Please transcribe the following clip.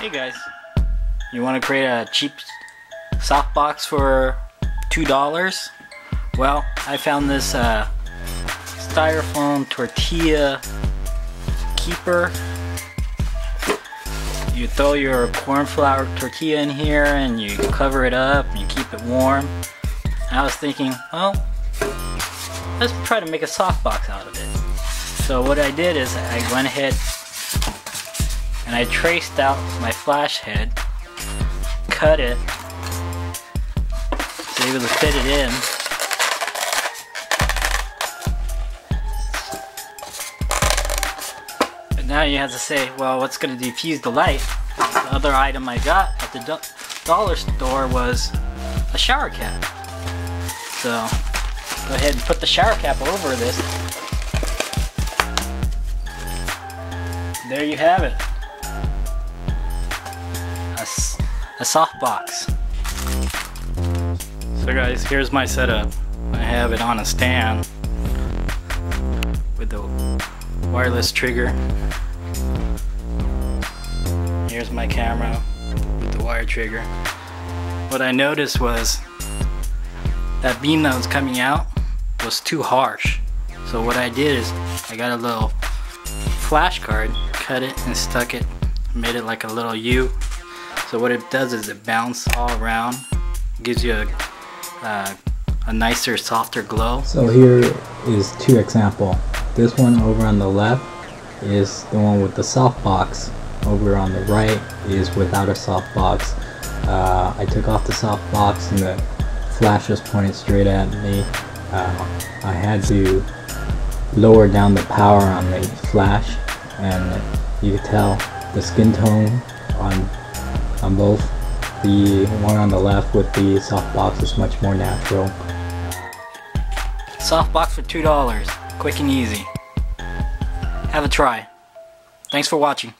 Hey guys, you want to create a cheap softbox for $2? Well, I found this uh, styrofoam tortilla keeper. You throw your corn flour tortilla in here and you cover it up and you keep it warm. I was thinking, well, let's try to make a softbox out of it. So what I did is I went ahead and I traced out my flash head, cut it, so able to fit it in. But now you have to say, well, what's going to diffuse the light? The other item I got at the do dollar store was a shower cap. So go ahead and put the shower cap over this. There you have it a softbox. So guys, here's my setup. I have it on a stand with the wireless trigger. Here's my camera with the wire trigger. What I noticed was that beam that was coming out was too harsh. So what I did is I got a little flash card, cut it and stuck it, made it like a little U so what it does is it bounces all around, gives you a, uh, a nicer, softer glow. So here is two example. This one over on the left is the one with the soft box. Over on the right is without a soft box. Uh, I took off the soft box and the flash was pointed straight at me. Uh, I had to lower down the power on the flash and you could tell the skin tone on on both. The one on the left with the softbox is much more natural. Softbox for $2, quick and easy. Have a try. Thanks for watching.